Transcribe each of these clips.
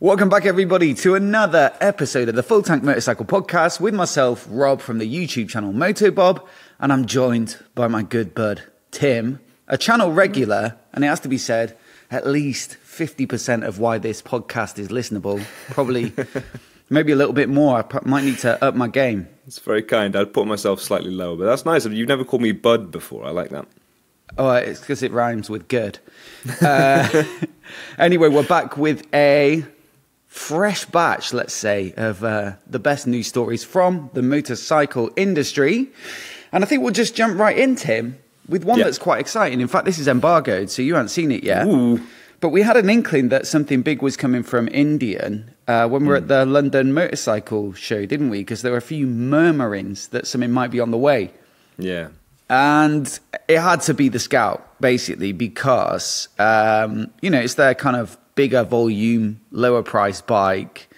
Welcome back, everybody, to another episode of the Full Tank Motorcycle Podcast with myself, Rob, from the YouTube channel Moto Bob, and I'm joined by my good bud, Tim, a channel regular, and it has to be said, at least 50% of why this podcast is listenable. Probably, maybe a little bit more. I might need to up my game. It's very kind. I'd put myself slightly lower, but that's nice. You've never called me Bud before. I like that. Oh, it's because it rhymes with good. Uh, anyway, we're back with a fresh batch, let's say, of uh, the best news stories from the motorcycle industry. And I think we'll just jump right in, Tim, with one Yeah. that's quite exciting. In fact, this is embargoed, so you haven't seen it yet. Ooh. But we had an inkling that something big was coming from Indian uh, when we were at the London Motorcycle Show, didn't we? Because there were a few murmurings that something might be on the way. Yeah. And it had to be the Scout, basically, because, um, you know, it's their kind of bigger volume, lower price bike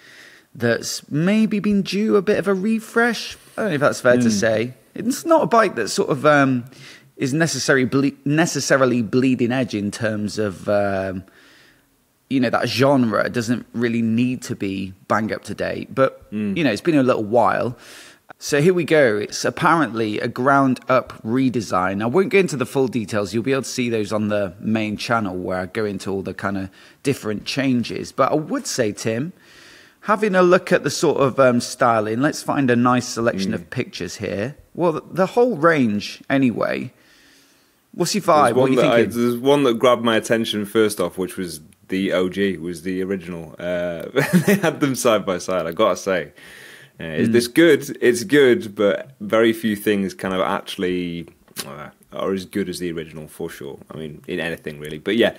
that's maybe been due a bit of a refresh. I don't know if that's fair to say. It's not a bike that sort of um, is necessary ble- necessarily bleeding edge in terms of, um, you know, that genre. It doesn't really need to be bang up to date. But, you know, it's been a little while. So here we go. It's apparently a ground up redesign. I won't go into the full details. You'll be able to see those on the main channel where I go into all the kind of different changes. But I would say, Tim, having a look at the sort of um, styling, let's find a nice selection of pictures here. Well, the, whole range, anyway. What's your vibe? What you that I, thinking? there's one that grabbed my attention first off, which was the OG, was the original. Uh, they had them side by side. I gotta say, uh, is this good? It's good, but very few things kind of actually uh, are as good as the original for sure. I mean, in anything really. But yeah,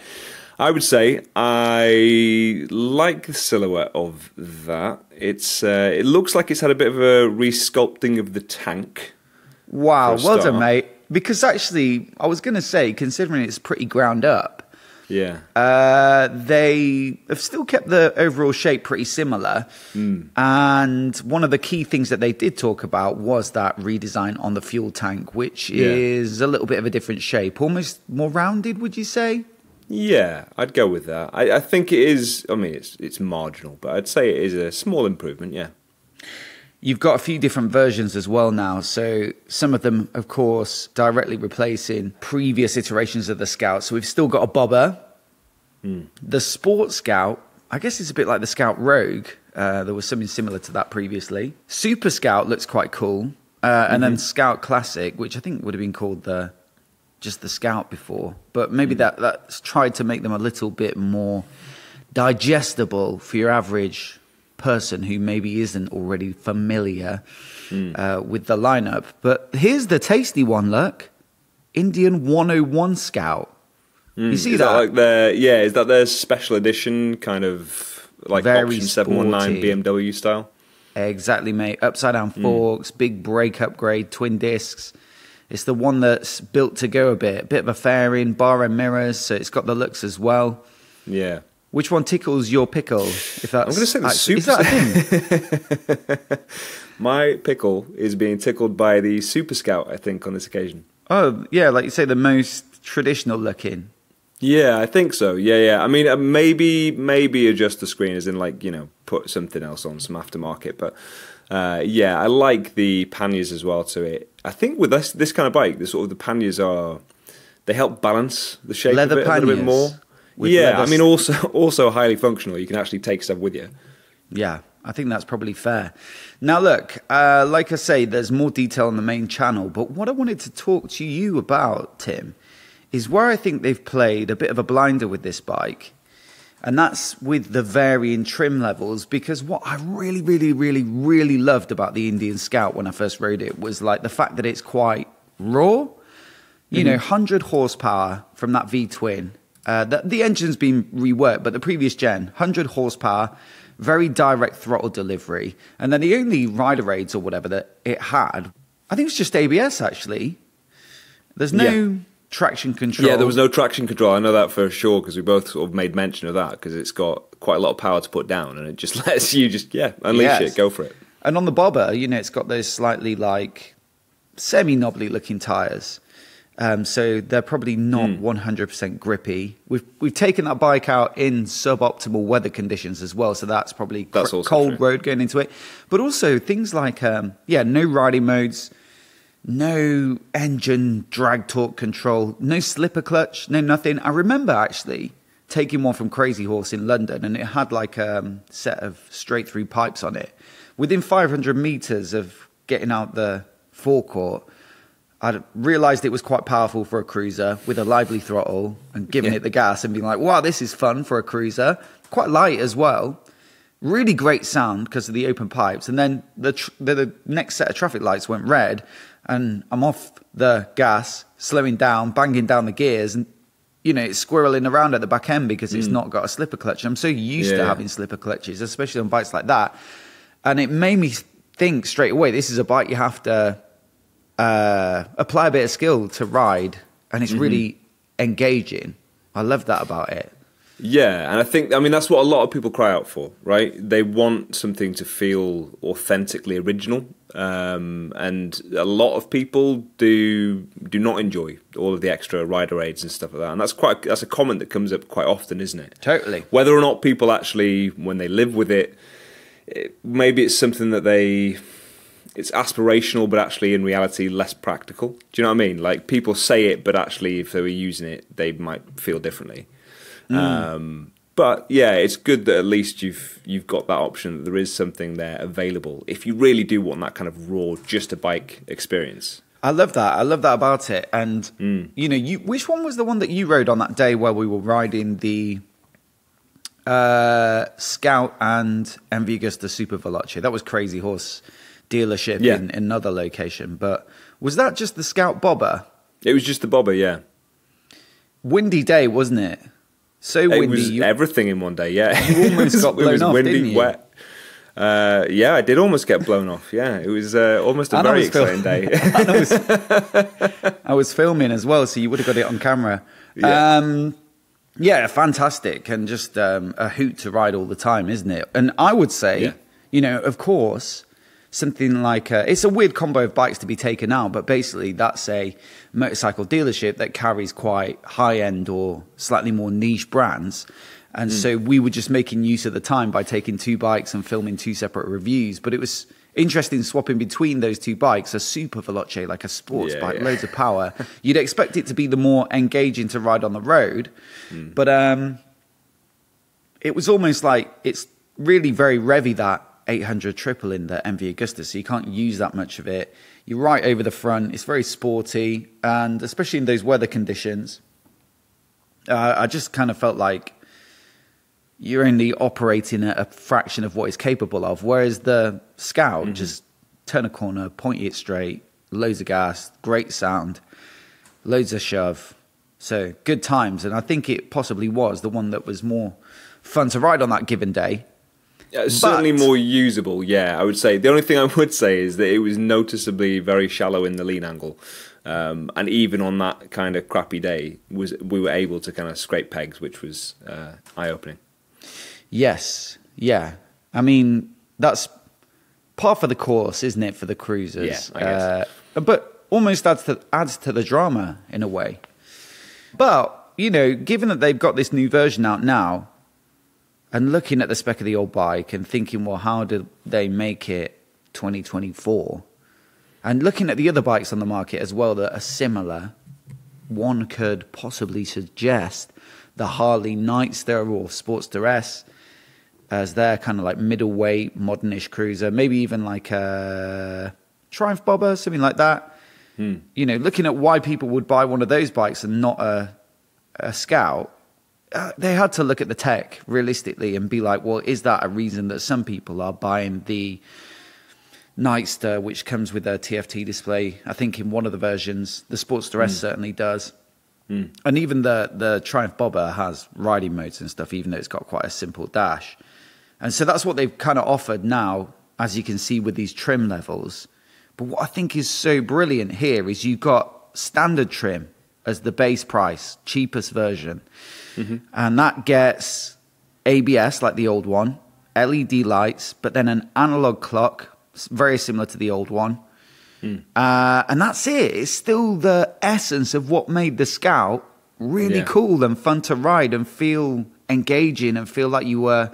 I would say I like the silhouette of that. It's uh, it looks like it's had a bit of a resculpting of the tank. Wow, well done, mate. Because actually, I was going to say, considering it's pretty ground up, Yeah. Uh, they have still kept the overall shape pretty similar. Hmm. And one of the key things that they did talk about was that redesign on the fuel tank, which Yeah. is a little bit of a different shape, almost more rounded, would you say? Yeah, I'd go with that. I, I think it is. I mean, it's it's marginal, but I'd say it is a small improvement. Yeah. You've got a few different versions as well now. So some of them, of course, directly replacing previous iterations of the Scout. So we've still got a bobber. The Sport Scout, I guess it's a bit like the Scout Rogue. Uh, there was something similar to that previously. Super Scout looks quite cool. Uh, and then Scout Classic, which I think would have been called the just the Scout before. But maybe that that's tried to make them a little bit more digestible for your average person who maybe isn't already familiar uh, with the lineup. But here's the tasty one, look. Indian 101 Scout. You see is that? like their yeah? Is that their special edition kind of like Very option seven one nine. BMW style? Exactly, mate. Upside down Hmm. forks, big brake upgrade, twin discs. It's the one that's built to go a bit. Bit of a fairing, bar and mirrors, so it's got the looks as well. Yeah. Which one tickles your pickle? If that's I'm gonna say the actually- is Super- that a thing? My pickle is being tickled by the Super Scout. I think on this occasion. oh, yeah, like you say, the most traditional looking. Yeah, I think so. Yeah, yeah. I mean, uh, maybe maybe adjust the screen as in like you know put something else on some aftermarket. But uh, yeah, I like the panniers as well to it. I think with this this kind of bike, the sort of the panniers are they help balance the shape Leather of it a little bit more. Yeah, leather I mean also also highly functional. You can actually take stuff with you. Yeah, I think that's probably fair. Now, look, uh, like I say, there's more detail on the main channel, but what I wanted to talk to you about, Tim, is where I think they've played a bit of a blinder with this bike. And that's with the varying trim levels, because what I really, really, really, really loved about the Indian Scout when I first rode it was like the fact that it's quite raw. You know, 100 horsepower from that V twin. Uh, the, the engine's been reworked, but the previous gen, 100 horsepower, very direct throttle delivery. And then the only rider aids or whatever that it had, I think it's just ABS actually. There's no Yeah. traction control. Yeah, there was no traction control. I know that for sure because we both sort of made mention of that because it's got quite a lot of power to put down and it just lets you just yeah unleash Yes. it, go for it. And on the bobber, you know, it's got those slightly like semi knobbly looking tires. Um, so they're probably not 100% grippy. We've we've taken that bike out in suboptimal weather conditions as well, so that's probably That's also cold true. road going into it. But also things like um, yeah, no riding modes, no engine drag torque control, no slipper clutch, no nothing. I remember actually taking one from Crazy Horse in London, and it had like a um, set of straight through pipes on it. Within 500 meters of getting out the forecourt, I realised it was quite powerful for a cruiser with a lively throttle and giving Yeah. it the gas and being like, wow, this is fun for a cruiser. Quite light as well. Really great sound because of the open pipes. And then the, tr- the, the next set of traffic lights went red and I'm off the gas, slowing down, banging down the gears and you know, it's squirreling around at the back end because it's hmm. not got a slipper clutch. I'm so used to having slipper clutches, especially on bikes like that. And it made me think straight away, this is a bike you have to uh, apply a bit of skill to ride, and it's really engaging. I love that about it. Yeah, and I think I mean that's what a lot of people cry out for, right? They want something to feel authentically original, um, and a lot of people do do not enjoy all of the extra rider aids and stuff like that. And that's quite that's a comment that comes up quite often, isn't it? Totally. Whether or not people actually, when they live with it, it maybe it's something that they it's aspirational, but actually in reality less practical. Do you know what I mean? Like people say it, but actually if they were using it, they might feel differently. Um, but yeah, it's good that at least you've you've got that option that there is something there available if you really do want that kind of raw, just a bike experience. I love that. I love that about it. And you know, you which one was the one that you rode on that day where we were riding the uh, Scout and MV Agusta Super Veloce? That was Crazy Horse dealership Yeah. in, in another location. But was that just the Scout Bobber? It was just the bobber, yeah. Windy day, wasn't it? So windy. It was you- everything in one day. Yeah, You almost it was, got it blown was off, windy, didn't you? wet. Uh, yeah, I did almost get blown off. Yeah, it was uh, almost a And very exciting day. I was, I was filming as well, so you would have got it on camera. Yeah. Um, yeah, fantastic, and just um, a hoot to ride all the time, isn't it? And I would say, Yeah. you know, of course, something like uh, it's a weird combo of bikes to be taken out, but basically that's a motorcycle dealership that carries quite high end or slightly more niche brands. And so we were just making use of the time by taking two bikes and filming two separate reviews. But it was interesting swapping between those two bikes a super veloce, like a sports Yeah, bike, yeah. loads of power. You'd expect it to be the more engaging to ride on the road. But um, it was almost like it's really very revy that 800 triple in the MV Agusta, so you can't use that much of it. You're right over the front. It's very sporty, and especially in those weather conditions, uh, I just kind of felt like you're only operating at a fraction of what it's capable of. Whereas the Scout just turn a corner, point it straight, loads of gas, great sound, loads of shove. So good times, and I think it possibly was the one that was more fun to ride on that given day. It's certainly more usable. Yeah, I would say the only thing I would say is that it was noticeably very shallow in the lean angle, um, and even on that kind of crappy day, was we were able to kind of scrape pegs, which was uh, eye opening. Yes, yeah. I mean, that's part of the course, isn't it, for the cruisers? Yeah, I guess. Uh, but almost adds to adds to the drama in a way. But you know, given that they've got this new version out now, and looking at the spec of the old bike and thinking, well, how did they make it 2024? And looking at the other bikes on the market as well that are similar, one could possibly suggest the Harley Nightster or Sportster S as their kind of like middleweight, modernish cruiser, maybe even like a Triumph Bobber, something like that. Hmm. You know, looking at why people would buy one of those bikes and not a, a Scout, uh, they had to look at the tech realistically and be like, well, is that a reason that some people are buying the Nightster, which comes with a TFT display? I think in one of the versions, the Sportster S certainly does. And even the the Triumph Bobber has riding modes and stuff, even though it's got quite a simple dash. And so that's what they've kind of offered now, as you can see with these trim levels. But what I think is so brilliant here is you've got standard trim as the base price, cheapest version. Mm-hmm. And that gets ABS like the old one, LED lights, but then an analog clock, very similar to the old one. Hmm. Uh, and that's it. It's still the essence of what made the Scout really Yeah. cool and fun to ride and feel engaging and feel like you were,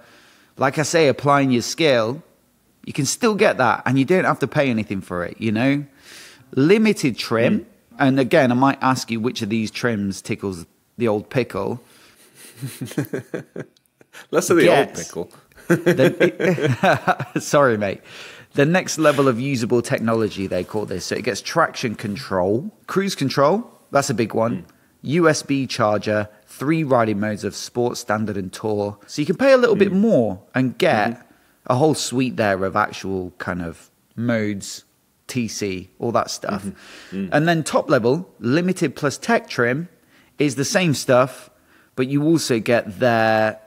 like I say, applying your skill. You can still get that and you don't have to pay anything for it, you know? Limited trim. Hmm. And again, I might ask you which of these trims tickles the old pickle. Let's say the old pickle. The- sorry, mate. The next level of usable technology, they call this. So it gets traction control, cruise control, that's a big one, hmm. USB charger, three riding modes of sport, standard, and tour. So you can pay a little bit hmm. more and get hmm. a whole suite there of actual kind of modes, TC, all that stuff. Mm-hmm. Mm. And then top level, limited plus tech trim is the same stuff, but you also get their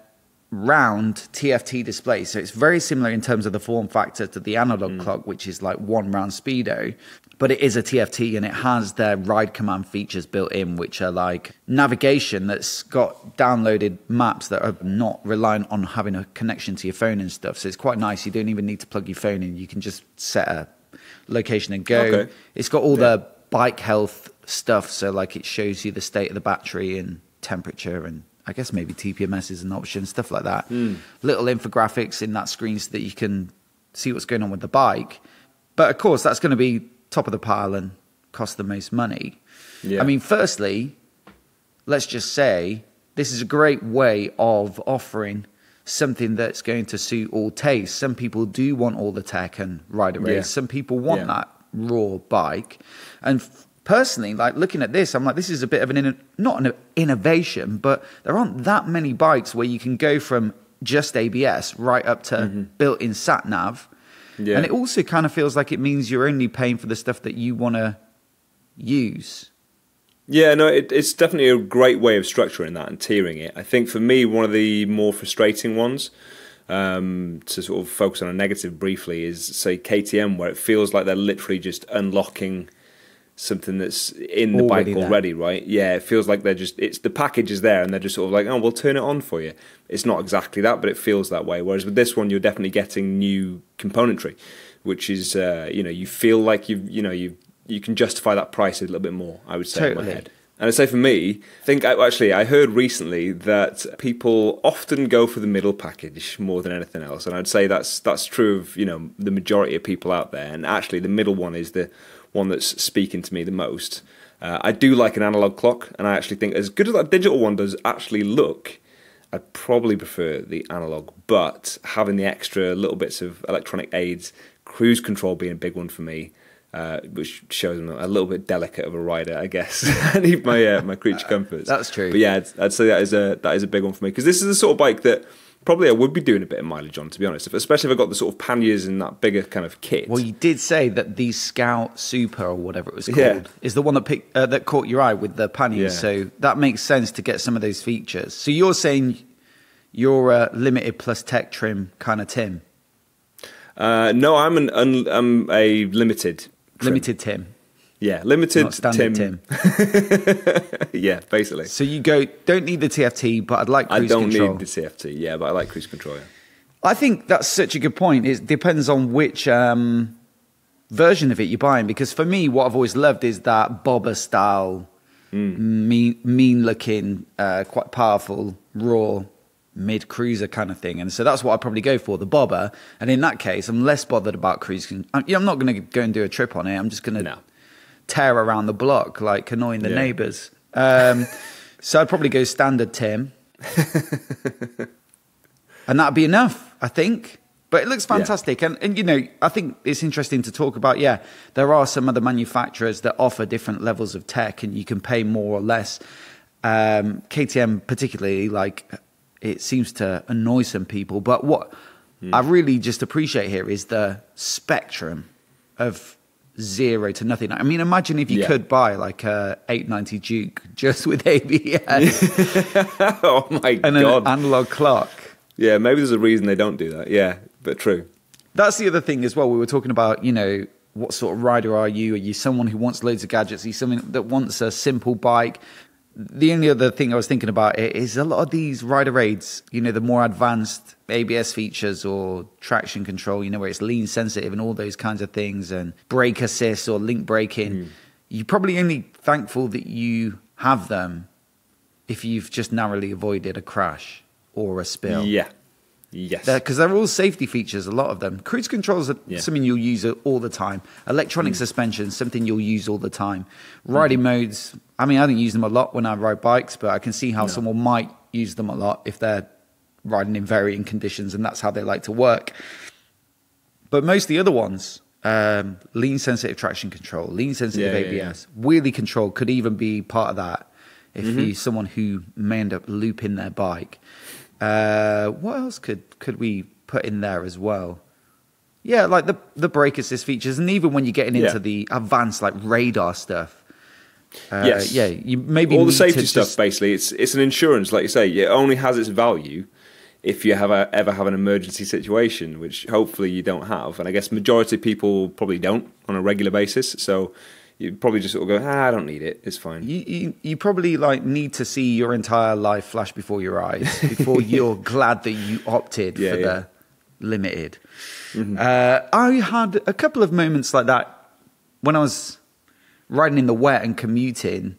round TFT display. So it's very similar in terms of the form factor to the analog mm. clock, which is like one round speedo. But it is a TFT and it has their ride command features built in, which are like navigation that's got downloaded maps that are not reliant on having a connection to your phone and stuff. So it's quite nice. You don't even need to plug your phone in. You can just set a location and go. Okay. It's got all the bike health stuff. So like it shows you the state of the battery and temperature and I guess maybe TPMS is an option, stuff like that. Hmm. Little infographics in that screen so that you can see what's going on with the bike. But of course, that's going to be top of the pile and cost the most money. Yeah. I mean, firstly, let's just say this is a great way of offering something that's going to suit all tastes. Some people do want all the tech and ride a race. Yeah. Some people want Yeah. that raw bike. And f- personally, like looking at this, I'm like, this is a bit of an not an innovation, but there aren't that many bikes where you can go from just ABS right up to mm-hmm. built-in sat nav. Yeah. And it also kind of feels like it means you're only paying for the stuff that you want to use. Yeah, no, it, it's definitely a great way of structuring that and tiering it. I think for me, one of the more frustrating ones um, to sort of focus on a negative briefly is, say, KTM, where it feels like they're literally just unlocking something that's in the Already bike there. already, right? Yeah, it feels like they're just, it's the package is there and they're just sort of like, oh, we'll turn it on for you. It's not exactly that, but it feels that way. Whereas with this one, you're definitely getting new componentry, which is, uh, you know, you feel like you've you know, you you can justify that price a little bit more. I would say in my head. And I'd say for me, I think I, actually I heard recently that people often go for the middle package more than anything else, and I'd say that's that's true of you know the majority of people out there. And actually, the middle one is the one that's speaking to me the most. Uh, I do like an analog clock, and I actually think as good as that digital one does actually look, I'd probably prefer the analog. But having the extra little bits of electronic aids, cruise control being a big one for me uh, which shows I'm a little bit delicate of a rider, I guess. I need my uh, my creature comforts. That's true. But yeah, I'd, I'd say that is a that is a big one for me because this is the sort of bike that probably I would be doing a bit of mileage on, to be honest. If, especially if I got the sort of panniers and that bigger kind of kit. Well, you did say that the Scout Super or whatever it was called Yeah. is the one that picked, uh, that caught your eye with the panniers. Yeah. So that makes sense to get some of those features. So you're saying you're a limited plus tech trim kind of Tim, uh, no, I'm an un, I'm a limited. Trim. limited Tim, Yeah, limited. standard Tim. yeah, basically. So you go, don't need the TFT, but I'd like I cruise don't control. need the CFT. Yeah, but I like cruise control. Yeah. I think that's such a good point. It depends on which um, version of it you're buying. Because for me, what I've always loved is that bobber style, mean, mean looking, uh, quite powerful, raw mid cruiser kind of thing. And so that's what I'd probably go for the bobber. And in that case, I'm less bothered about cruising. I'm, you know, I'm not going to go and do a trip on it. I'm just going to No. tear around the block, like annoying the Yeah. neighbors. Um, so I'd probably go standard Tim. and that'd be enough, I think. But it looks Yeah. fantastic. And, and, you know, I think it's interesting to talk about. Yeah, there are some other manufacturers that offer different levels of tech and you can pay more or less. Um, KTM, particularly, like, it seems to annoy some people. But what hmm. I really just appreciate here is the spectrum of zero to nothing. I mean, imagine if you Yeah. could buy like a 890 Duke just with ABS oh my and god. an analog clock. yeah, maybe there's a reason they don't do that. Yeah, but true. That's the other thing as well. We were talking about, you know, what sort of rider are you? Are you someone who wants loads of gadgets? Are you someone that wants a simple bike? The only other thing I was thinking about is a lot of these rider aids, you know, the more advanced ABS features or traction control, you know, where it's lean sensitive and all those kinds of things and brake assist or link braking. Mm. You're probably only thankful that you have them if you've just narrowly avoided a crash or a spill. Yeah. Yes. Because they're, they're, all safety features, a lot of them. Cruise controls are yeah. something you'll use all the time. Electronic mm. suspension, something you'll use all the time. Riding mm. modes, I mean, I don't use them a lot when I ride bikes, but I can see how no. someone might use them a lot if they're riding in varying conditions and that's how they like to work. But most of the other ones, um, lean sensitive traction control, lean sensitive yeah, ABS, yeah, wheelie control could even be part of that if mm-hmm. you someone who may end up looping their bike. Uh, what else could could we put in there as well? Yeah, like the the brake assist features, and even when you're getting into yeah. the advanced like radar stuff. Uh, yes. Yeah, you maybe all the safety stuff. Just... Basically, it's it's an insurance, like you say. It only has its value if you have a, ever have an emergency situation, which hopefully you don't have. And I guess majority of people probably don't on a regular basis. So you probably just sort of go, ah, I don't need it. It's fine. You, you, you probably like need to see your entire life flash before your eyes before you're glad that you opted yeah, for yeah. the limited. Mm-hmm. Uh, I had a couple of moments like that when I was riding in the wet and commuting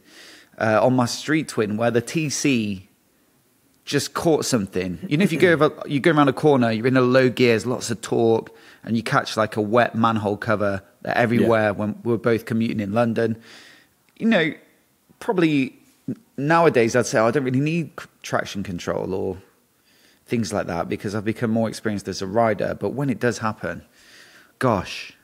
uh, on my street twin, where the TC just caught something. You know, if you go over, you go around a corner, you're in a low gears, lots of torque, and you catch like a wet manhole cover everywhere yeah. when we are both commuting in London. You know, probably nowadays I'd say I don't really need traction control or things like that because I've become more experienced as a rider. But when it does happen, gosh,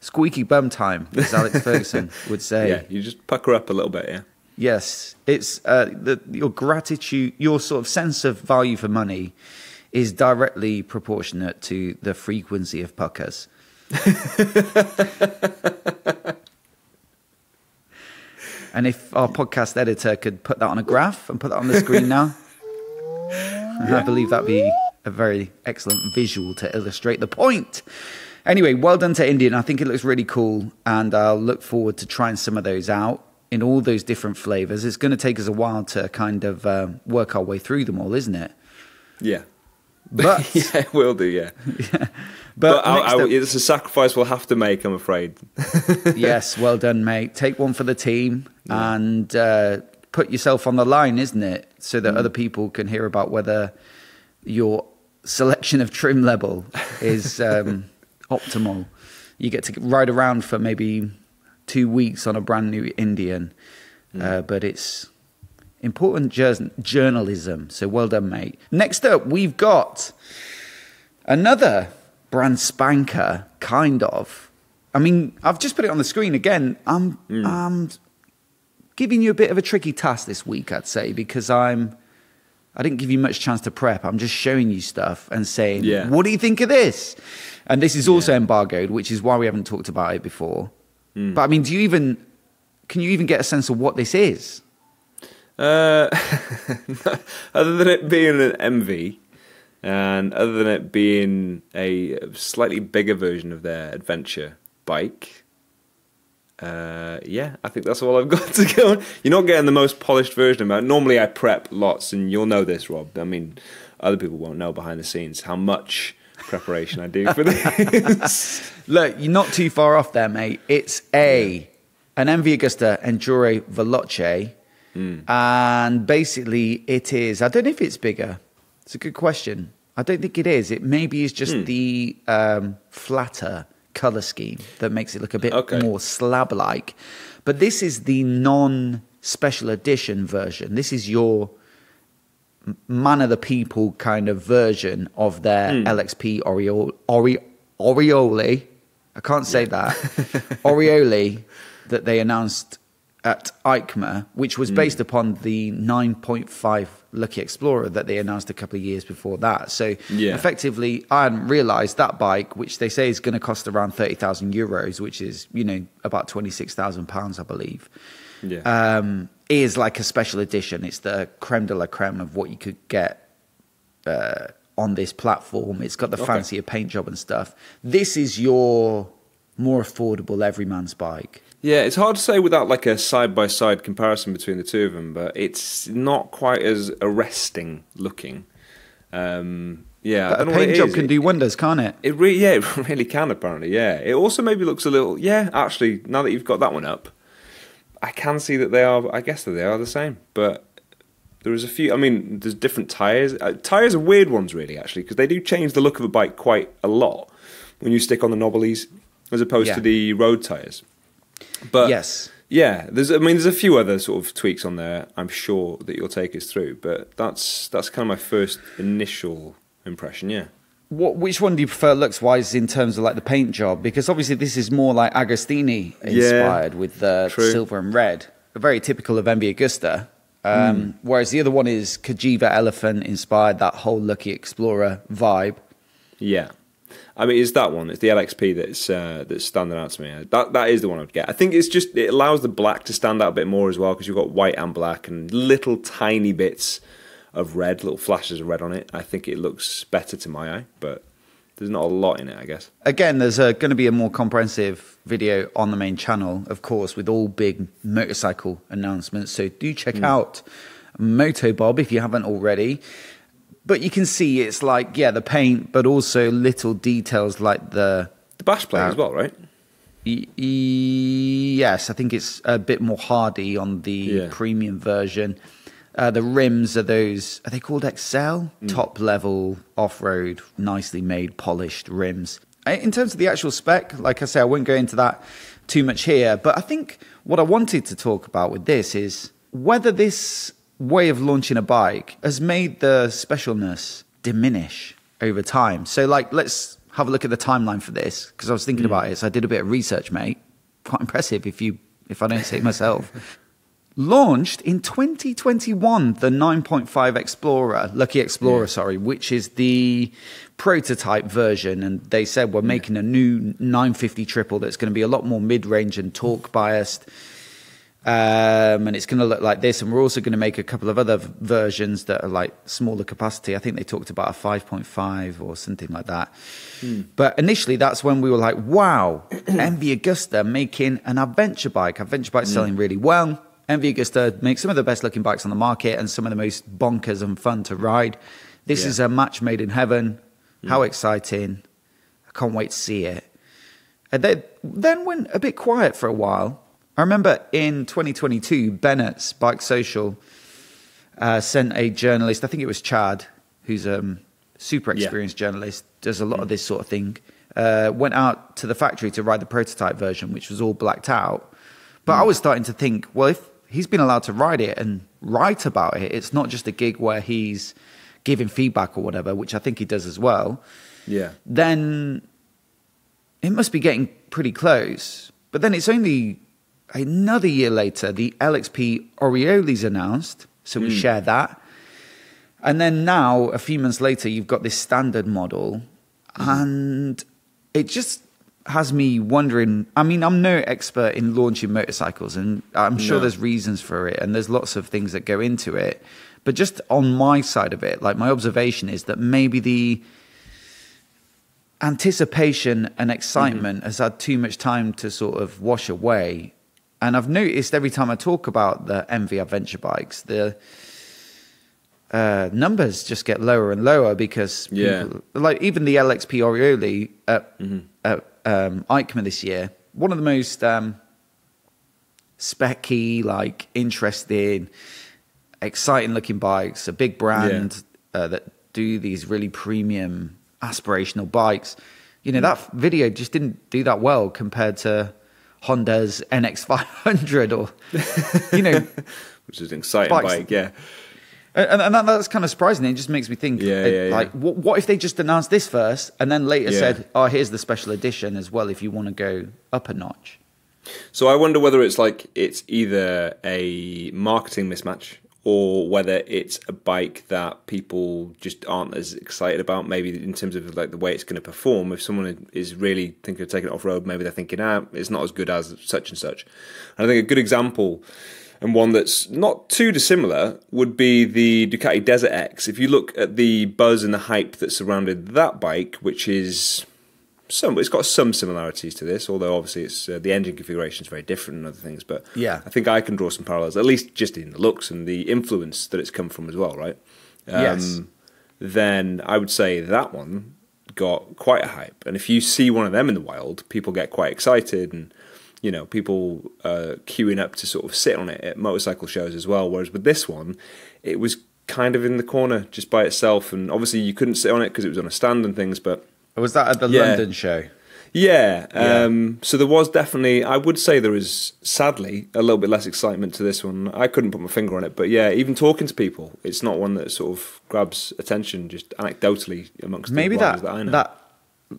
squeaky bum time, as Alex Ferguson would say. Yeah, you just pucker up a little bit, yeah. Yes, it's uh, the, your gratitude, your sort of sense of value for money is directly proportionate to the frequency of puckers. And if our podcast editor could put that on a graph and put that on the screen now, yeah. I believe that'd be a very excellent visual to illustrate the point. Anyway, well done to Indian. I think it looks really cool, and I'll look forward to trying some of those out in all those different flavors. It's going to take us a while to kind of uh, work our way through them all, isn't it? Yeah. But yeah, it will do. Yeah. yeah. But, but I, I, it's a sacrifice we'll have to make. I'm afraid. yes, well done, mate. Take one for the team yeah. and uh, put yourself on the line, isn't it? So that mm. other people can hear about whether your selection of trim level is um, optimal. You get to ride around for maybe two weeks on a brand new Indian, mm. uh, but it's important journalism. So well done, mate. Next up, we've got another brand spanker, kind of. I mean, I've just put it on the screen again. I'm, mm. I'm giving you a bit of a tricky task this week, I'd say, because I'm. I didn't give you much chance to prep. I'm just showing you stuff and saying, yeah. "What do you think of this?" And this is also yeah. embargoed, which is why we haven't talked about it before. Mm. But I mean, do you even can you even get a sense of what this is? Uh, other than it being an MV, and other than it being a slightly bigger version of their adventure bike, uh, yeah, I think that's all I've got to go. on. You're not getting the most polished version of it. Normally, I prep lots, and you'll know this, Rob. I mean, other people won't know behind the scenes how much preparation I do for this. Look, you're not too far off there, mate. It's a an MV Agusta Enduro Veloce, mm. and basically it is. I don't know if it's bigger. It's a good question. I don't think it is. It maybe is just mm. the um, flatter color scheme that makes it look a bit okay. more slab-like. But this is the non-special edition version. This is your man of the people kind of version of their mm. LXP Orioli, Ori, Orioli. I can't say yeah. that. Orioli that they announced at EICMA, which was mm. based upon the 9.5 Lucky Explorer that they announced a couple of years before that. So yeah. effectively, I hadn't realised that bike, which they say is going to cost around 30,000 euros, which is, you know, about 26,000 pounds, I believe. Yeah. Um, is like a special edition. It's the creme de la creme of what you could get uh, on this platform. It's got the okay. fancier paint job and stuff. This is your more affordable everyman's bike. Yeah, it's hard to say without like a side by side comparison between the two of them, but it's not quite as arresting looking. Um, yeah, but a paint job can do wonders, can't it? It really, yeah, it really can. Apparently, yeah. It also maybe looks a little, yeah. Actually, now that you've got that one up, I can see that they are. I guess that they are the same, but there is a few. I mean, there's different tires. Uh, tires are weird ones, really, actually, because they do change the look of a bike quite a lot when you stick on the knobblies as opposed yeah. to the road tires. But yes, yeah, there's. I mean, there's a few other sort of tweaks on there. I'm sure that you'll take us through, but that's that's kind of my first initial impression. Yeah. What, which one do you prefer looks wise in terms of like the paint job? Because obviously this is more like Agostini inspired yeah, with the true. silver and red, very typical of MV Agusta. Um, mm. Whereas the other one is Cagiva Elefant inspired, that whole Lucky Explorer vibe. Yeah. I mean, it's that one. It's the LXP that's uh, that's standing out to me. That that is the one I'd get. I think it's just it allows the black to stand out a bit more as well because you've got white and black and little tiny bits of red, little flashes of red on it. I think it looks better to my eye, but there's not a lot in it, I guess. Again, there's going to be a more comprehensive video on the main channel, of course, with all big motorcycle announcements. So do check mm. out Moto Bob if you haven't already. But you can see it's like, yeah, the paint, but also little details like the. The bash plate uh, as well, right? Y- yes, I think it's a bit more hardy on the yeah. premium version. Uh, the rims are those, are they called Excel? Mm. Top level off road, nicely made, polished rims. In terms of the actual spec, like I say, I won't go into that too much here, but I think what I wanted to talk about with this is whether this way of launching a bike has made the specialness diminish over time. So, like, let's have a look at the timeline for this because I was thinking mm. about it. So I did a bit of research, mate. Quite impressive if you if I don't say it myself. Launched in 2021, the 9.5 Explorer, Lucky Explorer, yeah. sorry, which is the prototype version. And they said we're yeah. making a new 950 triple that's going to be a lot more mid range and torque biased. Um, and it's going to look like this. And we're also going to make a couple of other versions that are like smaller capacity. I think they talked about a 5.5 or something like that. Mm. But initially, that's when we were like, wow, MV Agusta making an adventure bike. Adventure bike mm. selling really well. MV Agusta makes some of the best looking bikes on the market and some of the most bonkers and fun to ride. This yeah. is a match made in heaven. Mm. How exciting. I can't wait to see it. And then, then went a bit quiet for a while. I remember in 2022, Bennett's Bike Social uh, sent a journalist, I think it was Chad, who's a um, super experienced yeah. journalist, does a lot mm. of this sort of thing, uh, went out to the factory to ride the prototype version, which was all blacked out. But mm. I was starting to think, well, if he's been allowed to ride it and write about it. It's not just a gig where he's giving feedback or whatever, which I think he does as well. Yeah. Then it must be getting pretty close. But then it's only another year later, the LXP Orioli's announced. So we mm. share that. And then now, a few months later, you've got this standard model. Mm. And it just has me wondering. I mean, I'm no expert in launching motorcycles, and I'm sure no. there's reasons for it, and there's lots of things that go into it. But just on my side of it, like my observation is that maybe the anticipation and excitement mm-hmm. has had too much time to sort of wash away. And I've noticed every time I talk about the MV adventure bikes, the uh, numbers just get lower and lower because yeah. People, like even the LXP Orioli at, mm-hmm. at um, EICMA this year, one of the most um, specky, like interesting, exciting looking bikes, a big brand yeah. uh, that do these really premium aspirational bikes. You know, mm. that video just didn't do that well compared to Honda's NX500 or, you know, which is an exciting bikes. bike, yeah. And, and that, that's kind of surprising. It just makes me think, yeah, uh, yeah, like, yeah. What, what, if they just announced this first and then later said, "Oh, here's the special edition as well if you want to go up a notch." So I wonder whether it's like it's either a marketing mismatch or whether it's a bike that people just aren't as excited about. Maybe in terms of like the way it's going to perform. If someone is really thinking of taking it off road, maybe they're thinking, "Ah, it's not as good as such and such." And I think a good example and one that's not too dissimilar would be the Ducati Desert X. If you look at the buzz and the hype that surrounded that bike, which is some. It's got some similarities to this, although obviously it's uh, the engine configuration is very different and other things. But Yeah. I think I can draw some parallels, at least just in the looks and the influence that it's come from as well, right? Um, Yes. Then I would say that one got quite a hype, and if you see one of them in the wild, people get quite excited and. You know, people uh, queuing up to sort of sit on it at motorcycle shows as well. Whereas with this one, it was kind of in the corner just by itself, and obviously you couldn't sit on it because it was on a stand and things. But Was that at the Yeah. London show? yeah, Yeah. um, so there was definitely. I would say there is sadly a little bit less excitement to this one. I couldn't put my finger on it, but yeah, even talking to people, it's not one that sort of grabs attention just anecdotally amongst Maybe the that that I know. that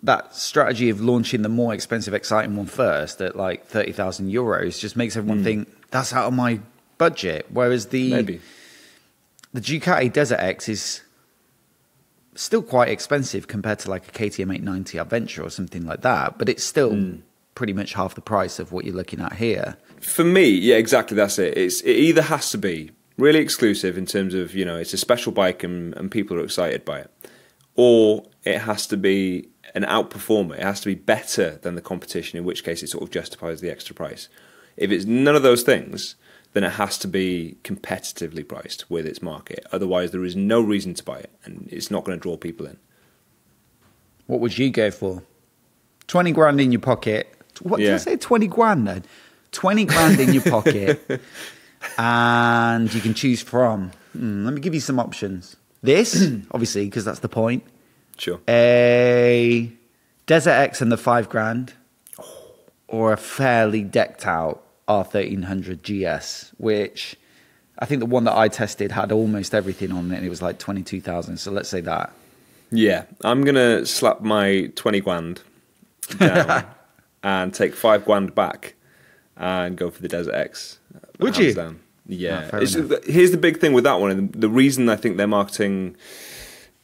that strategy of launching the more expensive, exciting one first at like thirty thousand euros just makes everyone think that's out of my budget. Whereas the. Maybe. the Ducati Desert X is still quite expensive compared to like a KTM 890 Adventure or something like that, but it's still Hmm. pretty much half the price of what you're looking at here. For me, yeah, exactly. That's it. It's it either has to be really exclusive in terms of you know it's a special bike and, and people are excited by it, or it has to be an outperformer. It has to be better than the competition. In which case, it sort of justifies the extra price. If it's none of those things, then it has to be competitively priced with its market. Otherwise, there is no reason to buy it, and it's not going to draw people in. What would you go for? 20 grand in your pocket. What did I say? 20 grand then? 20 grand in your pocket. and you can choose from. Hmm, let me give you some options. This, obviously, because that's the point. Sure. A Desert X and the five grand, or a fairly decked out R1300 GS, which I think the one that I tested had almost everything on it. and It was like 22,000. So let's say that. Yeah, I'm gonna slap my twenty grand down and take five grand back and go for the Desert X. Would you? Down. Yeah. Ah, fair It's- enough. here's the big thing with that one, and the reason I think their marketing,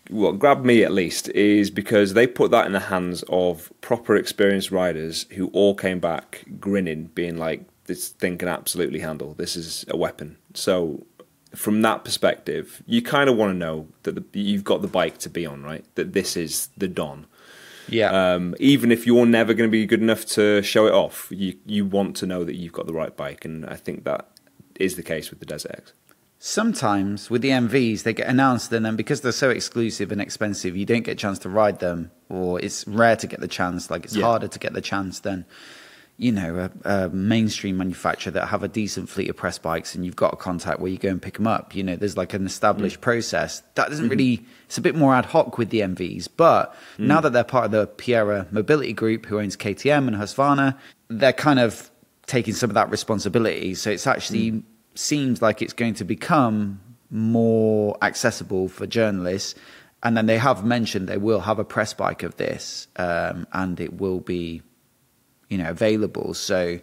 what grabbed me at least, is because they put that in the hands of proper experienced riders who all came back grinning, being like, "This thing can absolutely handle. This is a weapon." So from that perspective, you kind of want to know that the, you've got the bike to be on, right? That this is the Don. Yeah. Um, even if you're never going to be good enough to show it off, you you want to know that you've got the right bike, and I think that is the case with the Desert X. Sometimes with the MVs, they get announced, and then because they're so exclusive and expensive, you don't get a chance to ride them, or it's rare to get the chance. Like it's Yeah. harder to get the chance than, you know, a, a mainstream manufacturer that have a decent fleet of press bikes, and you've got a contact where you go and pick them up. You know, there's like an established mm. process that doesn't mm-hmm. really. It's a bit more ad hoc with the MVs, but mm. now that they're part of the Pierer Mobility Group, who owns KTM and Husqvarna, they're kind of taking some of that responsibility. So it's actually mm. seems like it's going to become more accessible for journalists. And then they have mentioned they will have a press bike of this, um, and it will be, you know, available. So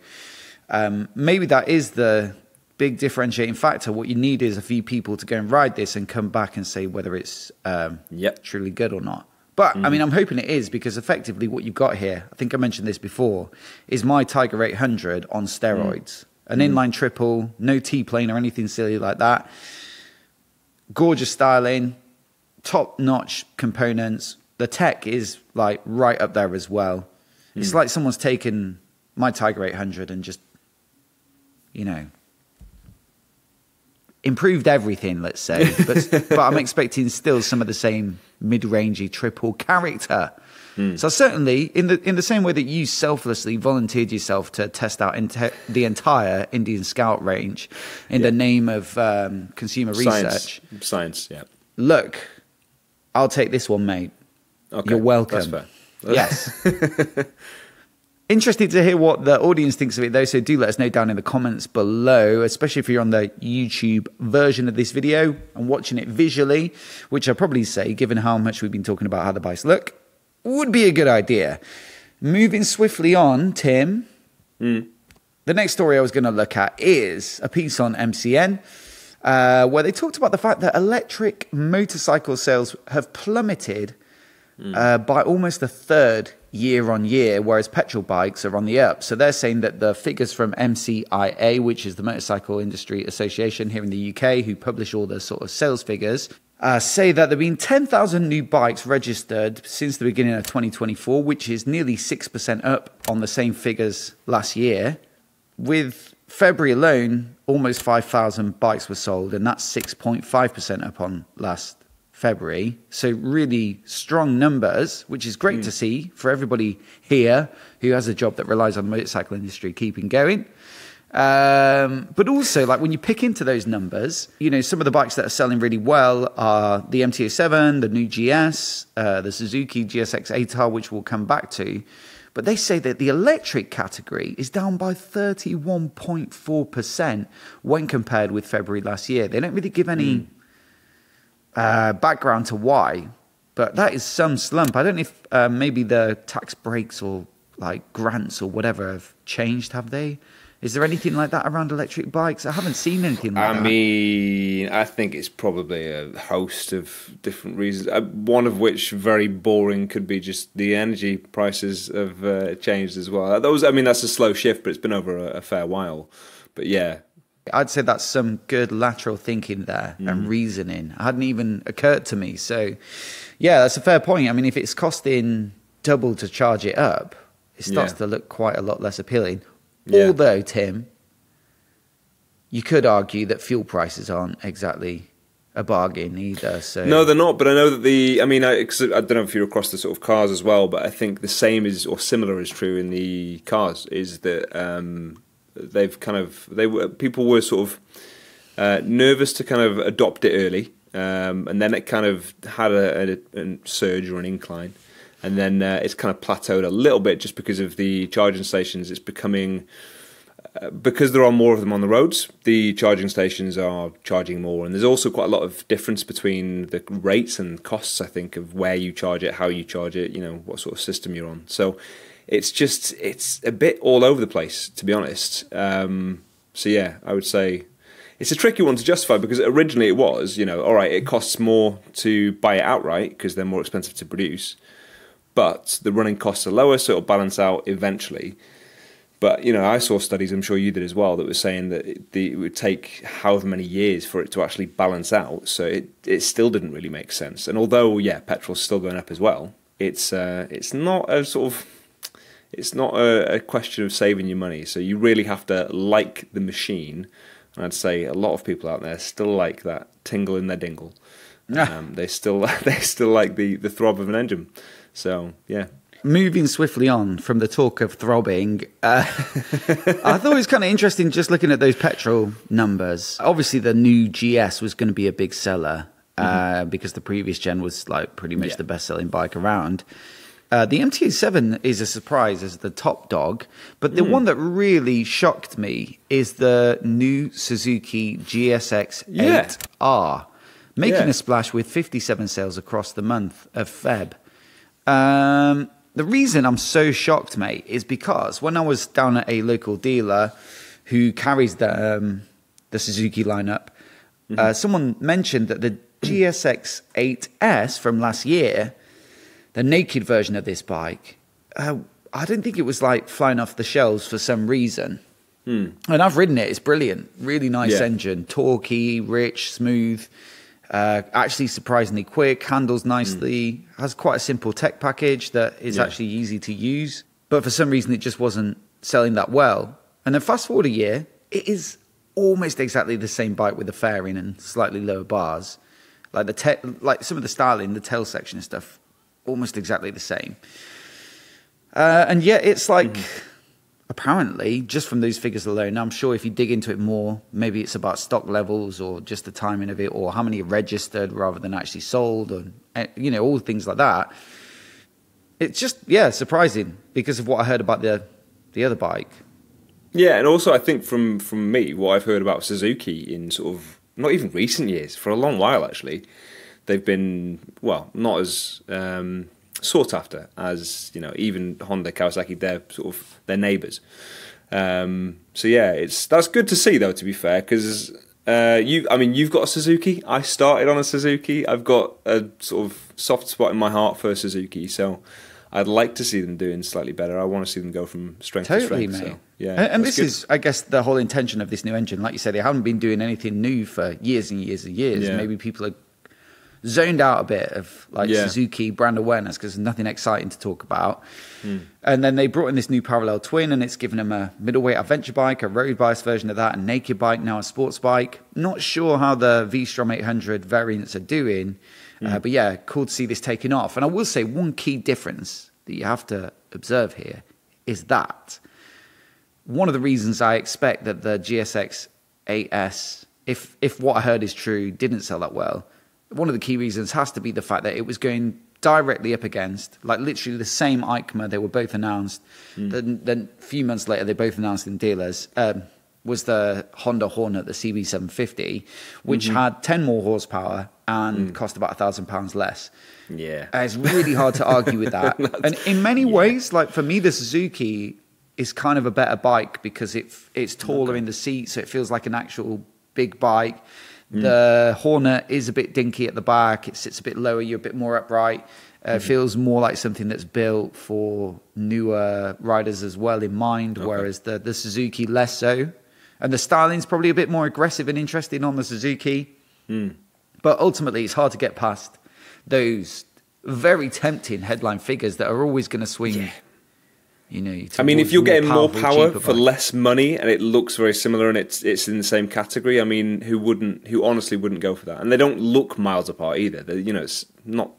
um, maybe that is the big differentiating factor. What you need is a few people to go and ride this and come back and say whether it's um, Yep. truly good or not. But I mean, I'm hoping it is because effectively what you've got here, I think I mentioned this before, is my Tiger 800 on steroids. An inline triple, no T plane or anything silly like that. Gorgeous styling, top notch components. The tech is like right up there as well. It's like someone's taken my Tiger 800 and just, you know, improved everything, let's say. But, but I'm expecting still some of the same mid-rangey triple character. So certainly, in the in the same way that you selflessly volunteered yourself to test out inte- the entire Indian Scout range in the name of um, consumer research, Science, science, yeah. look, I'll take this one, mate. Okay, You're welcome. Yes. Interested to hear what the audience thinks of it, though. So do let us know down in the comments below, especially if you're on the YouTube version of this video and watching it visually, which I'd probably say, given how much we've been talking about how the bikes look, would be a good idea. Moving swiftly on, Tim. The next story I was going to look at is a piece on MCN uh, where they talked about the fact that electric motorcycle sales have plummeted uh, by almost a third year on year, whereas petrol bikes are on the up. So they're saying that the figures from MCIA, which is the Motorcycle Industry Association here in the UK, who publish all the sort of sales figures, uh, say that there have been 10,000 new bikes registered since the beginning of 2024, which is nearly 6% up on the same figures last year. With February alone, almost 5,000 bikes were sold, and that's 6.5% up on last February. So, really strong numbers, which is great mm. to see for everybody here who has a job that relies on the motorcycle industry keeping going. Um, but also, like when you pick into those numbers, you know, some of the bikes that are selling really well are the MT-07, the new GS, uh, the Suzuki GSX-8R, which we'll come back to. But they say that the electric category is down by 31.4% when compared with February last year. They don't really give any mm. Uh, background to why, but that is some slump. I don't know if uh, maybe the tax breaks or like grants or whatever have changed, have they? Is there anything like that around electric bikes? I haven't seen anything like I that. I mean, I think it's probably a host of different reasons. Uh, one of which, very boring, could be just the energy prices have uh, changed as well. Those, I mean, that's a slow shift, but it's been over a, a fair while. But yeah, I'd say that's some good lateral thinking there mm. and reasoning. It hadn't even occurred to me. So, yeah, that's a fair point. I mean, if it's costing double to charge it up, it starts yeah. to look quite a lot less appealing. Yeah. Although, Tim, you could argue that fuel prices aren't exactly a bargain either. So no, they're not. But I know that the. I mean, I, I don't know if you're across the sort of cars as well, but I think the same is or similar is true in the cars. Is that um, they've kind of they were people were sort of uh, nervous to kind of adopt it early, um, and then it kind of had a, a, a surge or an incline and then uh, it's kind of plateaued a little bit just because of the charging stations. It's becoming uh, because there are more of them on the roads. The charging stations are charging more, and there's also quite a lot of difference between the rates and costs. I think of where you charge it, how you charge it, you know, what sort of system you're on. So it's just it's a bit all over the place, to be honest. Um, so yeah, I would say it's a tricky one to justify because originally it was, you know, all right, it costs more to buy it outright because they're more expensive to produce but the running costs are lower, so it'll balance out eventually. But you know, I saw studies. I'm sure you did as well. That was saying that it, it, would take however many years for it to actually balance out. So it it still didn't really make sense. And although yeah, petrol's still going up as well, it's uh, it's not a sort of it's not a, a, question of saving your money. So you really have to like the machine. And I'd say a lot of people out there still like that tingle in their dingle. Um, they still they still like the the throb of an engine. So yeah. Moving swiftly on from the talk of throbbing, uh, I thought it was kind of interesting just looking at those petrol numbers. Obviously, the new GS was going to be a big seller uh, mm-hmm. because the previous gen was like pretty much yeah. the best selling bike around. Uh, the MT-7 is a surprise as the top dog, but the mm. one that really shocked me is the new Suzuki GSX 8R, making yeah. a splash with 57 sales across the month of Feb. Um, the reason I'm so shocked, mate, is because when I was down at a local dealer who carries the um, the Suzuki lineup, mm-hmm. uh, someone mentioned that the GSX 8S from last year, the naked version of this bike, uh, I don't think it was like flying off the shelves for some reason. Hmm. And I've ridden it; it's brilliant, really nice yeah. engine, torquey, rich, smooth. Uh, actually, surprisingly quick, handles nicely, mm. has quite a simple tech package that is yeah. actually easy to use. But for some reason, it just wasn't selling that well. And then fast forward a year, it is almost exactly the same bike with the fairing and slightly lower bars. Like the te- like some of the styling, the tail section and stuff, almost exactly the same. Uh, and yet, it's like. Mm apparently, just from those figures alone, I'm sure if you dig into it more, maybe it's about stock levels or just the timing of it or how many are registered rather than actually sold or, eh, you know, all things like that. It's just, yeah, surprising because of what I heard about the, the other bike. Yeah, and also I think from, from me, what I've heard about Suzuki in sort of not even recent years, for a long while actually, they've been, well, not as. Um, sought after as you know even Honda Kawasaki they're sort of their neighbours um, so yeah it's that's good to see though to be fair because uh, you I mean you've got a Suzuki I started on a Suzuki I've got a sort of soft spot in my heart for Suzuki so I'd like to see them doing slightly better. I want to see them go from strength totally, to strength. Mate. So, yeah, and, and this good. is, I guess, the whole intention of this new engine. Like you said, they haven't been doing anything new for years and years and years. Yeah. Maybe people are zoned out a bit of like Yeah. Suzuki brand awareness because there's nothing exciting to talk about. Hmm. And then they brought in this new parallel twin, and it's given them a middleweight adventure bike, a road bias version of that, a naked bike, now a sports bike. Not sure how the V Strom 800 variants are doing, uh, but yeah, cool to see this taking off. And I will say one key difference that you have to observe here is that one of the reasons I expect that the GSX 8S, if if what I heard is true, didn't sell that well, one of the key reasons has to be the fact that it was going directly up against, like literally the same EICMA. They were both announced. Then, then a few months later, they both announced in dealers. Um, was the Honda Hornet, the CB750, which had 10 more horsepower and cost about a thousand pounds less. Yeah. Uh, it's really hard to argue with that. and in many ways, like for me, the Suzuki is kind of a better bike because it it's taller in the seat, so it feels like an actual big bike. The hmm. Hornet is a bit dinky at the back. It sits a bit lower. You're a bit more upright. Uh, It hmm. feels more like something that's built for newer riders as well in mind, whereas the, the Suzuki less so. And the styling's probably a bit more aggressive and interesting on the Suzuki. Hmm. But ultimately, it's hard to get past those very tempting headline figures that are always going to swing. You know, I mean, if you're getting more power for bike. less money and it looks very similar and it's it's in the same category, I mean, who wouldn't? Who honestly wouldn't go for that? And they don't look miles apart either. They're, you know, it's not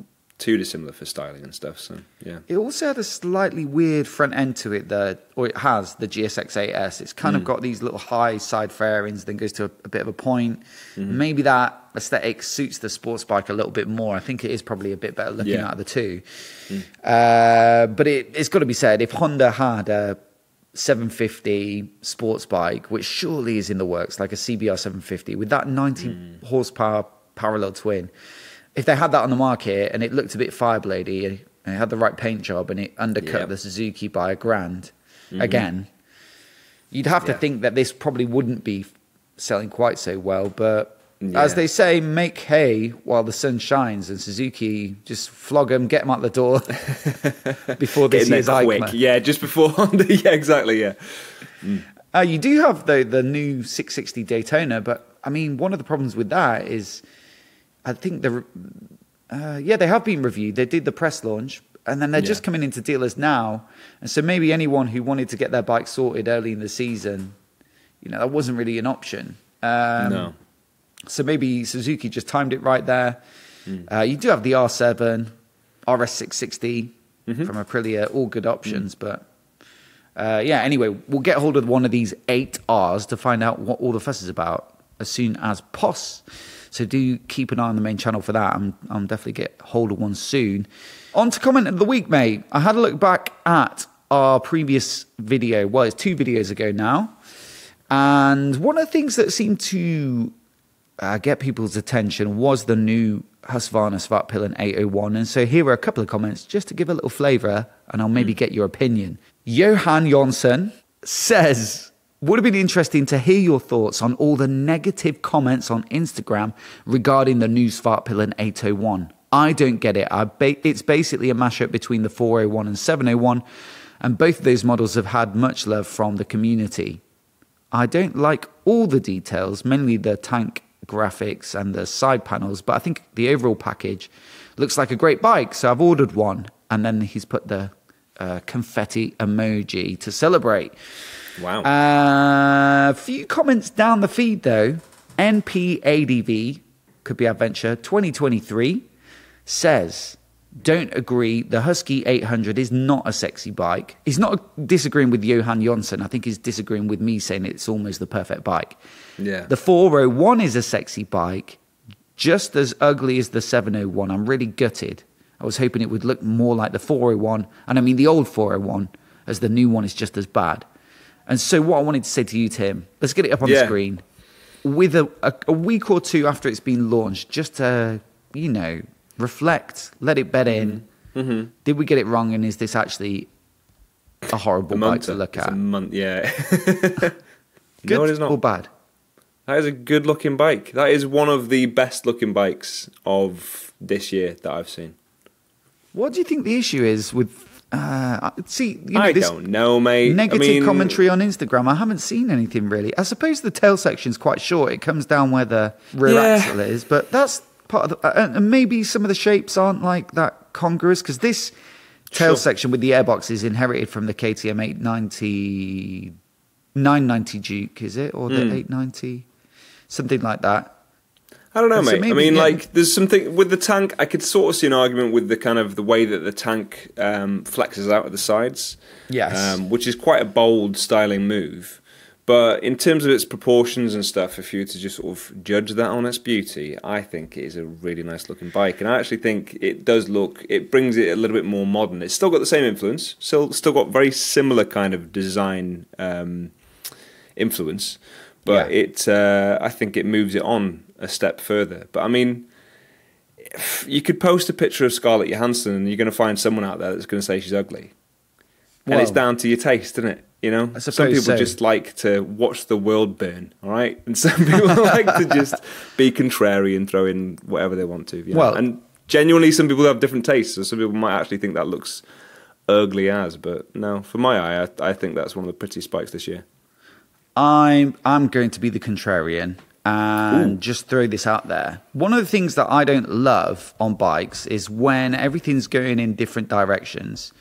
too dissimilar for styling and stuff. So yeah, It also had a slightly weird front end to it, the, or it has the GSX-8S. It's kind Hmm. of got these little high side fairings, then goes to a, a bit of a point. Mm-hmm. Maybe that aesthetic suits the sports bike a little bit more. I think it is probably a bit better looking Yeah. Out of the two. Uh, but it, it's got to be said, if Honda had a 750 sports bike, which surely is in the works, like a CBR 750, with that 90 Hmm. horsepower parallel twin, if they had that on the market and it looked a bit firebladey and it had the right paint job and it undercut Yep. the Suzuki by a grand again, you'd have to Yeah. think that this probably wouldn't be selling quite so well. But as they say, make hay while the sun shines, and Suzuki just flog them, get them out the door before this year's quick. Yeah, just before. the, yeah, exactly. Yeah, Uh, you do have though the new 660 Daytona, but I mean one of the problems with that is, I think the uh, yeah they have been reviewed. They did the press launch, and then they're just coming into dealers now, and so maybe anyone who wanted to get their bike sorted early in the season, you know, that wasn't really an option. Um, no. So maybe Suzuki just timed it right there. Hmm. Uh, you do have the R7, RS660 Mm-hmm. from Aprilia, all good options. But uh, yeah, anyway, we'll get hold of one of these eight Rs to find out what all the fuss is about as soon as pos. So do keep an eye on the main channel for that. I'm, I'm definitely get hold of one soon. On to comment of the week, mate. I had a look back at our previous video. Well, it's two videos ago now. And one of the things that seemed to uh, get people's attention was the new Husqvarna Svartpilen 801. And so here are a couple of comments just to give a little flavour, and I'll maybe get your opinion. Johan Jonsson says, would have been interesting to hear your thoughts on all the negative comments on Instagram regarding the new Svartpilen 801. I don't get it. I ba- it's basically a mashup between the 401 and 701, and both of those models have had much love from the community. I don't like all the details, mainly the tank graphics and the side panels, but I think the overall package looks like a great bike. So I've ordered one, and then he's put the uh, confetti emoji to celebrate. Wow. Uh, a few comments down the feed though. NPADV could be Adventure 2023 says, don't agree. The Husky 800 is not a sexy bike. He's not disagreeing with Johan Jonsson. I think he's disagreeing with me saying it's almost the perfect bike. Yeah. The 401 is a sexy bike, just as ugly as the 701. I'm really gutted. I was hoping it would look more like the 401, and I mean the old 401, as the new one is just as bad. And so, what I wanted to say to you, Tim, let's get it up on the screen with a, a, a week or two after it's been launched, just to, you know, reflect, let it bed in. Mm-hmm. Did we get it wrong? And is this actually a horrible a bike to look It's at? A month, yeah. Good no, it is or not. bad? That is a good looking bike. That is one of the best looking bikes of this year that I've seen. What do you think the issue is with? Uh, see, you know, I this don't know, mate. negative I mean, commentary on Instagram. I haven't seen anything really. I suppose the tail section's quite short. It comes down where the rear Yeah. axle is, but that's part of the, uh, and maybe some of the shapes aren't like that congruous because this tail Sure. section with the airbox is inherited from the KTM 890, 990 Duke, is it, or the Hmm. 890, something like that. I don't know, mate. I maybe, mean, yeah. like, there's something with the tank. I could sort of see an argument with the kind of the way that the tank um, flexes out at the sides. Yes. um, which is quite a bold styling move. But in terms of its proportions and stuff, if you were to just sort of judge that on its beauty, I think it is a really nice looking bike, and I actually think it does look. It brings it a little bit more modern. It's still got the same influence, still still got very similar kind of design um, influence, but Yeah. it. Uh, I think it moves it on a step further. But I mean. You could post a picture of Scarlett Johansson, and you're going to find someone out there that's going to say she's ugly and it's down to your taste, isn't it? You know, some people so. just like to watch the world burn, all right, and some people like to just be contrary and throw in whatever they want to. You know? Well- and genuinely, some people have different tastes, so some people might actually think that looks ugly as, but no, for my eye, I, I think that's one of the prettiest spikes this year. I'm I'm going to be the contrarian and just throw this out there. One of the things that I don't love on bikes is when everything's going in different directions.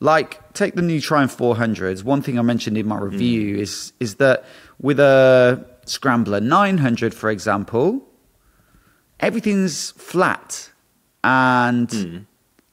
Like take the new Triumph 400s. One thing I mentioned in my hmm. review is is that with a Scrambler 900, for example, everything's flat and hmm.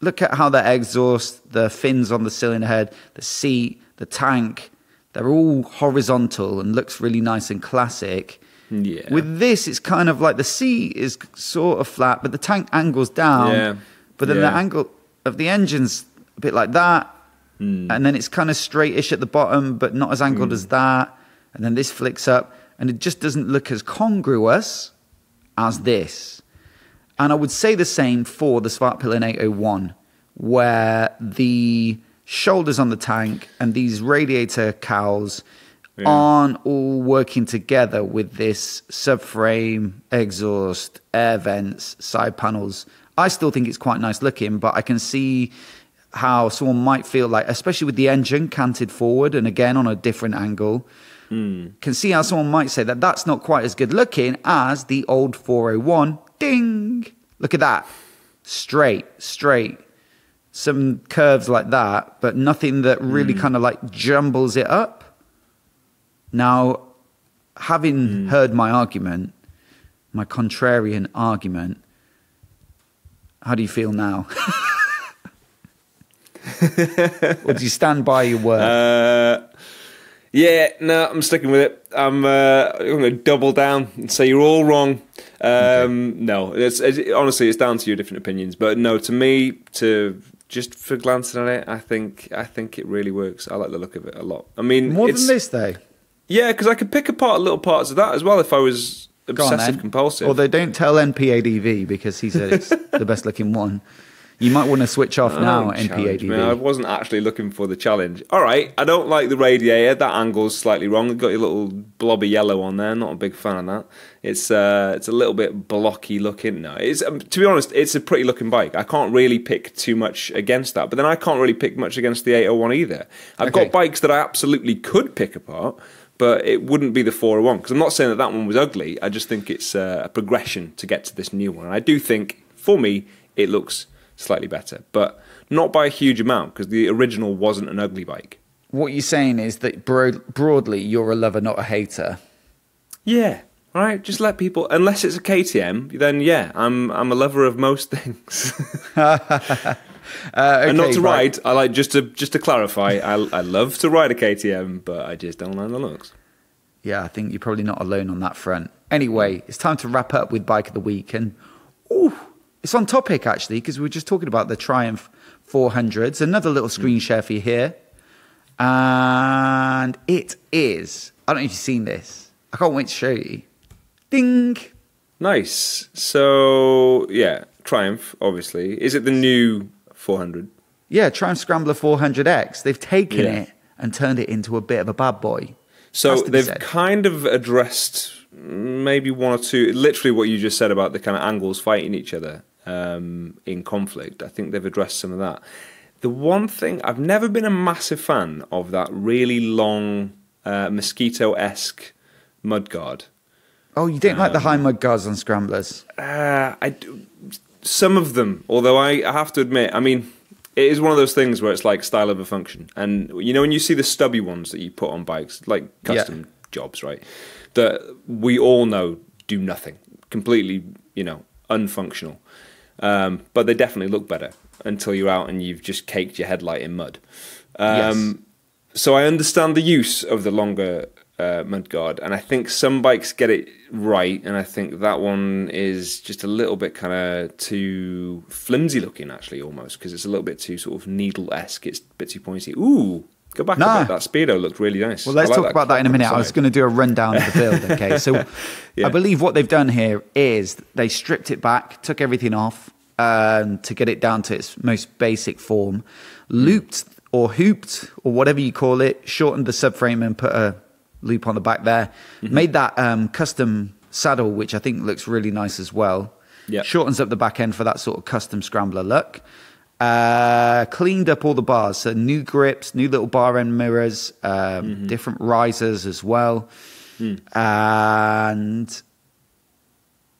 look at how the exhaust, the fins on the cylinder head, the seat, the tank, they're all horizontal and looks really nice and classic. Yeah. With this, it's kind of like the seat is sort of flat, but the tank angles down. Yeah. But then the angle of the engine's a bit like that. Hmm. And then it's kind of straightish at the bottom, but not as angled as that. And then this flicks up, and it just doesn't look as congruous as this. And I would say the same for the Svartpilen 801, where the shoulders on the tank and these radiator cowls Yeah. aren't all working together with this subframe, exhaust, air vents, side panels. I still think it's quite nice looking, but I can see how someone might feel like, especially with the engine canted forward and again on a different angle, hmm. can see how someone might say that that's not quite as good looking as the old 401. Ding! Look at that. Straight, straight. Some curves like that, but nothing that really hmm. kind of like jumbles it up. Now, having heard my argument, my contrarian argument, how do you feel now? or do you stand by your word? Uh, yeah, no, I'm sticking with it. I'm, uh, I'm going to double down and say you're all wrong. Um, No, it's, it's honestly it's down to your different opinions. But no, to me, to just for glancing at it, I think I think it really works. I like the look of it a lot. I mean, More than this, though. Yeah, because I could pick apart little parts of that as well if I was Go on, obsessive then. compulsive. Although don't tell NPADV because he said it's the best looking one. You might want to switch off now, Don't me. I wasn't actually looking for the challenge. All right, I don't like the radiator. That angle's slightly wrong. It's got your little blobby yellow on there. Not a big fan of that. It's uh, it's a little bit blocky looking. No, it's um, to be honest, it's a pretty looking bike. I can't really pick too much against that. But then I can't really pick much against the 801 either. I've Okay. got bikes that I absolutely could pick apart. But it wouldn't be the 401 because I'm not saying that that one was ugly. I just think it's uh, a progression to get to this new one. And I do think, for me, it looks slightly better, but not by a huge amount because the original wasn't an ugly bike. What you're saying is that broad, broadly, you're a lover, not a hater. Yeah, right. Just let people, unless it's a KTM, then yeah, I'm I'm a lover of most things. Uh, and not to right. ride. I like just to just to clarify. I I love to ride a KTM, but I just don't like the looks. Yeah, I think you're probably not alone on that front. Anyway, it's time to wrap up with Bike of the Week. And, ooh, it's on topic actually, because we were just talking about the Triumph 400s. Another little screen share for you here. And it is, I don't know if you've seen this. I can't wait to show you. Ding! Nice. So yeah, Triumph. Obviously, is it the new 400? Yeah, Triumph Scrambler 400X. They've taken Yeah. it and turned it into a bit of a bad boy. So Has to be they've said. kind of addressed maybe one or two, literally what you just said about the kind of angles fighting each other um, in conflict. I think they've addressed some of that. The one thing I've never been a massive fan of that really long uh, mosquito esque mudguard. Oh, you didn't like Um, the high mud guards on scramblers? Uh, I do, some of them, although I, I have to admit, I mean, it is one of those things where it's like style over function. And you know, when you see the stubby ones that you put on bikes, like custom jobs, right? That we all know do nothing, completely, you know, unfunctional. Um, but they definitely look better until you're out and you've just caked your headlight in mud. Um, So I understand the use of the longer uh, mudguard, and I think some bikes get it right, and I think that one is just a little bit kind of too flimsy looking, actually, almost because it's a little bit too sort of needle esque. It's a bit too pointy. Ooh, go back Nah. a bit. That speedo looked really nice. Well, let's like talk about that in a minute. I was going to do a rundown of the build. Okay, so Yeah. I believe what they've done here is they stripped it back, took everything off um, to get it down to its most basic form, looped or hooped or whatever you call it, shortened the subframe and put a loop on the back there, Mm-hmm. made that um, custom saddle, which I think looks really nice as well. Yep. Shortens up the back end for that sort of custom scrambler look. Uh, cleaned up all the bars, so new grips, new little bar end mirrors, um, Mm-hmm. different risers as well. Hmm. And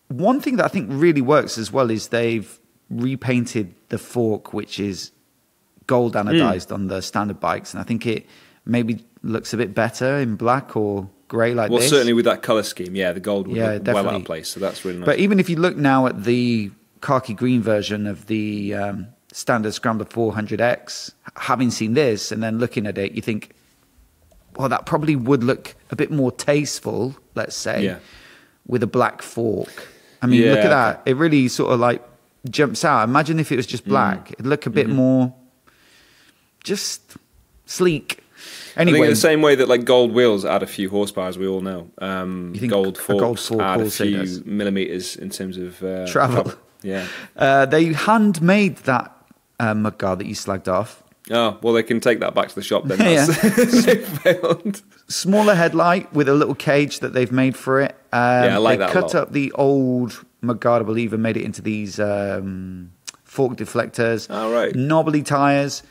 one thing that I think really works as well is they've repainted the fork, which is gold anodized Hmm. on the standard bikes, and I think it maybe looks a bit better in black or grey like Well, this. certainly with that color scheme, yeah, the gold would Yeah, look well out of place. So that's really nice. But even if you look now at the khaki green version of the um, standard Scrambler 400X, having seen this and then looking at it, you think, well, that probably would look a bit more tasteful, let's say, Yeah. with a black fork. I mean, look at that. It really sort of like jumps out. Imagine if it was Mm. just black. It'd look a bit Mm-hmm. more just sleek. I think in the same way that like gold wheels add a few horsepower, as we all know, um, You think gold forks gold fork add a few does? millimeters in terms of uh, Travel. Yeah. uh, they handmade that uh, mudguard that you slagged off. Oh well, they can take that back to the shop then. Yeah. They failed. smaller headlight with a little cage that they've made for it. Um, Yeah, I like they that cut up the old Mugard, I believe, and made it into these um, fork deflectors. Oh, right. Knobbly tires,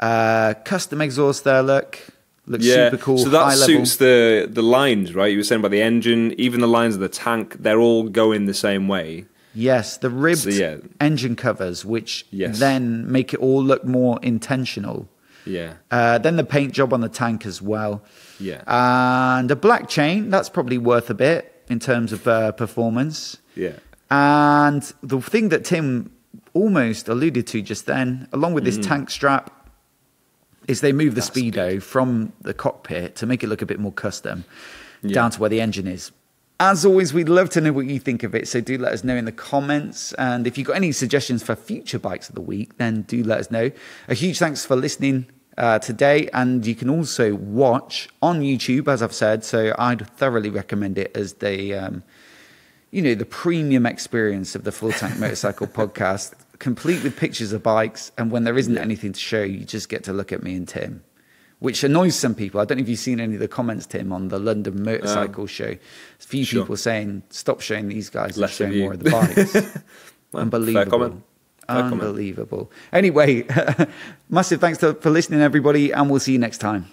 uh, custom exhaust there. Look, looks Yeah. super cool. So that suits level. the the lines, right? You were saying about the engine, even the lines of the tank, they're all going the same way. Yes, the ribbed So, yeah. engine covers, which Yes. then make it all look more intentional. Yeah. Uh, then the paint job on the tank as well. Yeah. And a black chain, that's probably worth a bit in terms of uh, performance. Yeah. And the thing that Tim almost alluded to just then, along with this tank strap, is they move the. That's speedo from the cockpit to make it look a bit more custom Yeah. down to where the engine is. As always, we'd love to know what you think of it, so do let us know in the comments. And if you've got any suggestions for future bikes of the week, then do let us know. A huge thanks for listening uh, today, and you can also watch on YouTube, as I've said. So I'd thoroughly recommend it as the um, you know, the premium experience of the Full Tank Motorcycle podcast, complete with pictures of bikes. And when there isn't anything to show, you just get to look at me and Tim, which annoys some people. I don't know if you've seen any of the comments, Tim, on the London Motorcycle Show. A few Um, sure. people saying, stop showing these guys and Less show more of the bikes. Well, Unbelievable. Fair comment. Fair comment. Unbelievable. Anyway, massive thanks to, for listening, everybody, and we'll see you next time.